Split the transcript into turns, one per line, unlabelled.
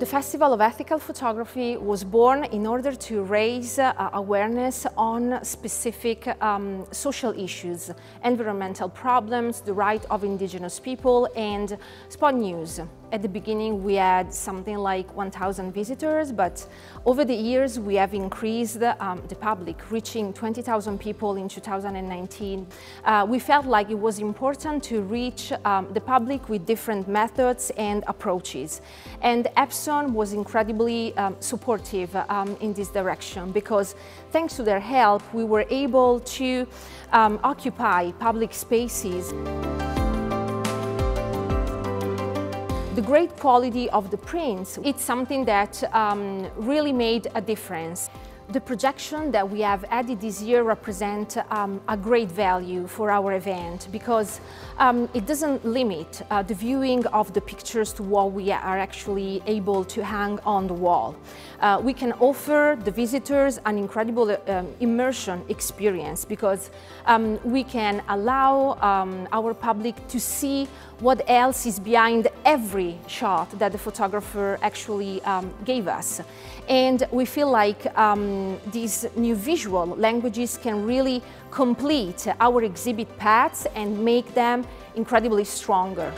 The Festival of Ethical Photography was born in order to raise uh, awareness on specific um, social issues, environmental problems, the right of indigenous people and spot news. At the beginning we had something like 1,000 visitors, but over the years we have increased um, the public, reaching 20,000 people in 2019. Uh, we felt like it was important to reach um, the public with different methods and approaches. And Epson was incredibly um, supportive um, in this direction because thanks to their help we were able to um, occupy public spaces. The great quality of the prints, it's something that um, really made a difference. The projection that we have added this year represent um, a great value for our event because um, it doesn't limit uh, the viewing of the pictures to what we are actually able to hang on the wall. Uh, we can offer the visitors an incredible um, immersion experience because um, we can allow um, our public to see what else is behind every shot that the photographer actually um, gave us. And we feel like um, these new visual languages can really complete our exhibit paths and make them incredibly stronger.